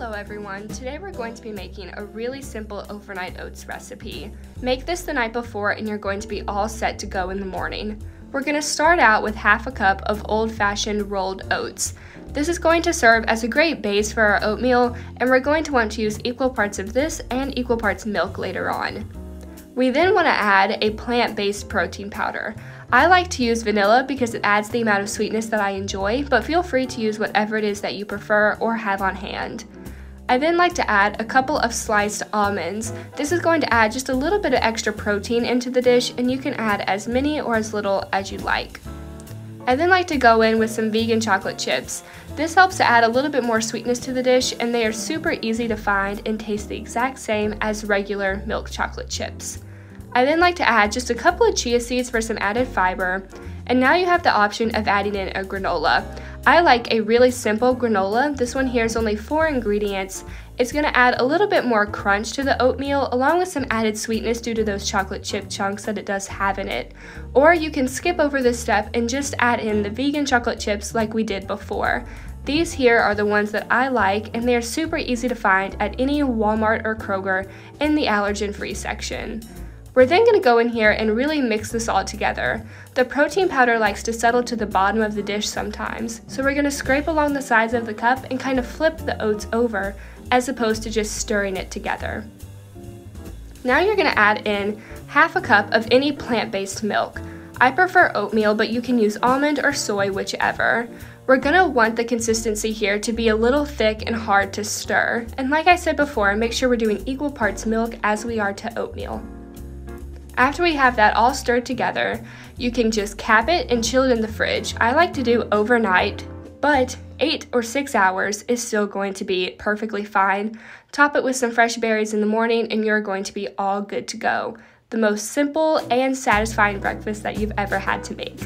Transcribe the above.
Hello everyone, today we're going to be making a really simple overnight oats recipe. Make this the night before and you're going to be all set to go in the morning. We're going to start out with half a cup of old-fashioned rolled oats. This is going to serve as a great base for our oatmeal and we're going to want to use equal parts of this and equal parts milk later on. We then want to add a plant-based protein powder. I like to use vanilla because it adds the amount of sweetness that I enjoy, but feel free to use whatever it is that you prefer or have on hand. I then like to add a couple of sliced almonds. This is going to add just a little bit of extra protein into the dish and you can add as many or as little as you like. I then like to go in with some vegan chocolate chips. This helps to add a little bit more sweetness to the dish and they are super easy to find and taste the exact same as regular milk chocolate chips. I then like to add just a couple of chia seeds for some added fiber and now you have the option of adding in a granola. I like a really simple granola. This one here is only four ingredients. It's gonna add a little bit more crunch to the oatmeal along with some added sweetness due to those chocolate chip chunks that it does have in it. Or you can skip over this step and just add in the vegan chocolate chips like we did before. These here are the ones that I like and they are super easy to find at any Walmart or Kroger in the allergen free section. We're then going to go in here and really mix this all together. The protein powder likes to settle to the bottom of the dish sometimes, so we're going to scrape along the sides of the cup and kind of flip the oats over as opposed to just stirring it together. Now you're going to add in half a cup of any plant-based milk. I prefer oatmeal, but you can use almond or soy, whichever. We're gonna want the consistency here to be a little thick and hard to stir. And like I said before, make sure we're doing equal parts milk as we are to oatmeal. After we have that all stirred together, you can just cap it and chill it in the fridge. I like to do overnight, but eight or six hours is still going to be perfectly fine. Top it with some fresh berries in the morning and you're going to be all good to go. The most simple and satisfying breakfast that you've ever had to make.